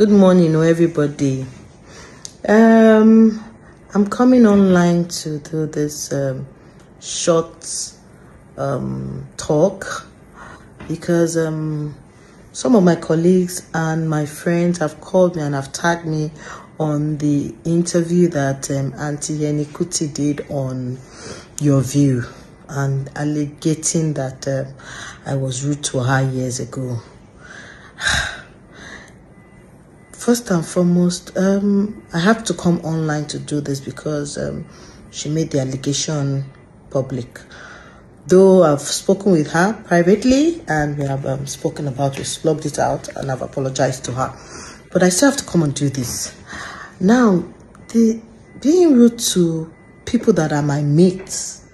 Good morning, everybody. Um, I'm coming online to do this um, short um, talk because um, some of my colleagues and my friends have called me and have tagged me on the interview that um, Auntie Yeni Kuti did on Your View and alleging that uh, I was rude to her years ago. First and foremost, um, I have to come online to do this because um, she made the allegation public. Though I've spoken with her privately and we have um, spoken about it, slugged it out, and I've apologized to her. But I still have to come and do this. Now, the being rude to people that are my mates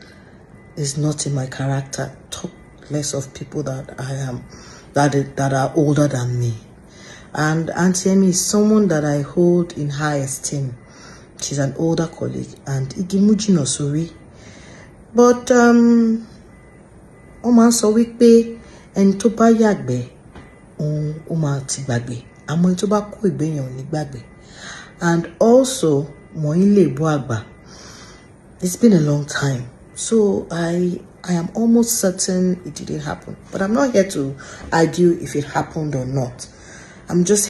is not in my character. Talk less of people that I am that that are older than me. And Auntie Emmy is someone that I hold in high esteem. She's an older colleague and Igimuji sorry. But um ó máa ń sọ wípé ẹni tó bá yàgbẹ́ òun ó máa ti gbàgbé. Àmọ́ ẹni tó and also wọ̀nyí lè bọ́ àgbà. It's been a long time. So I I am almost certain it didn't happen. But I'm not here to argue if it happened or not I'm just